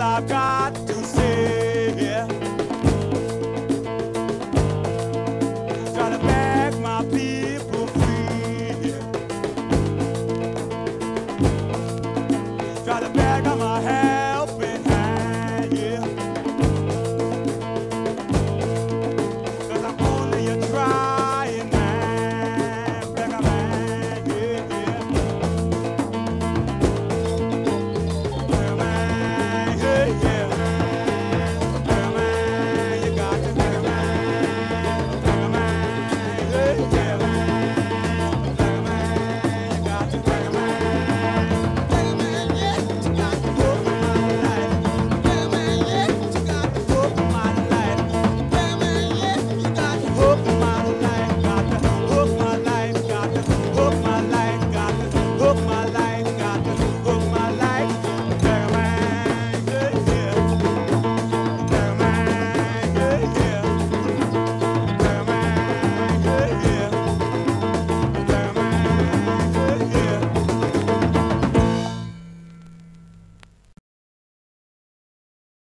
all I've got to say.